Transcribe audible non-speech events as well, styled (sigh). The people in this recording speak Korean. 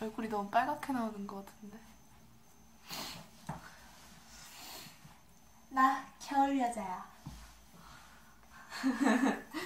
얼굴이 너무 빨갛게 나오는 것 같은데. 나 겨울 여자야. (laughs)